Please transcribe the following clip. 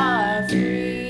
are free.